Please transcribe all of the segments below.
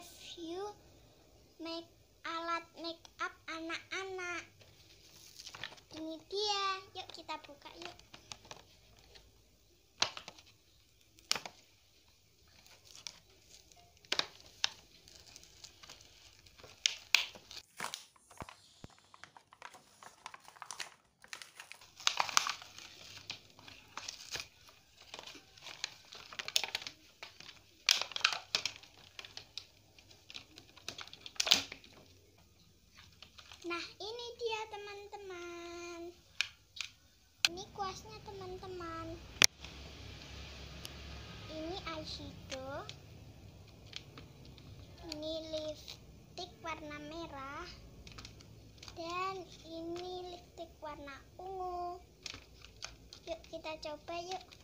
review make alat make up anak-anak. Ini dia. Yuk kita buka yuk. Nah, ini dia teman-teman. Ini kuasnya teman-teman. Ini eyeshadow. Ini lipstick warna merah. Dan ini lipstick warna ungu. Yuk kita coba yuk.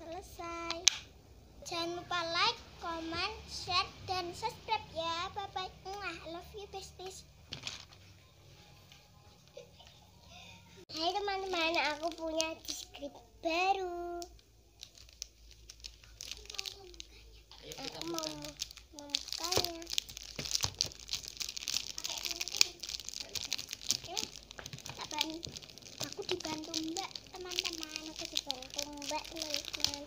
Selesai. Jangan lupa like, comment, share, dan subscribe ya. Bye-bye. I love you, besties. Hai teman-teman, aku punya script baru. Ayo kita Aku mau buka. membukanya. Eh, Sabar. Aku dibantu Mbak, teman-teman. Aku dibantu Mbak, teman-teman.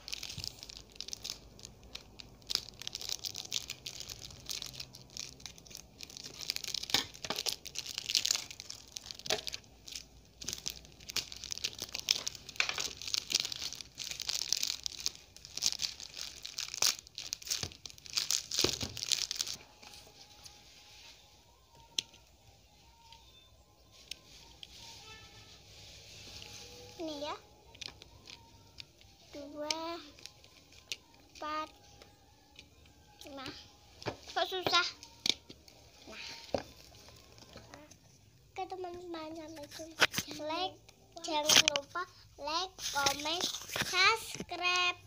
Ini ya. Dua, empat, lima. Kok susah? Nah. Oke teman-teman sampai jumpa. Like, jangan lupa like, comment, subscribe.